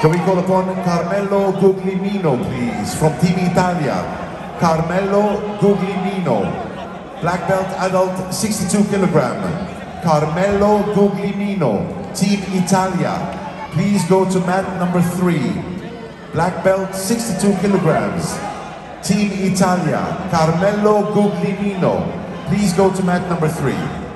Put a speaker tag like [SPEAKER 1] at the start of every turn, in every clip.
[SPEAKER 1] Can we call upon Carmelo Guglielmino, please, from Team Italia? Carmelo Guglielmino, black belt adult, 62 kilogram. Carmelo Guglielmino, Team Italia. Please go to mat number three. Black belt, 62 kilograms. Team Italia, Carmelo Guglielmino. Please go to mat number three.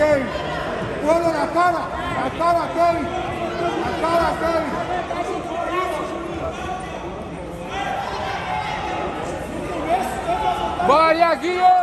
[SPEAKER 2] Kevin. Vuelve la cara,
[SPEAKER 3] la
[SPEAKER 4] cara Kevin.
[SPEAKER 3] La cara Kevin.
[SPEAKER 5] Vaya Guillermo.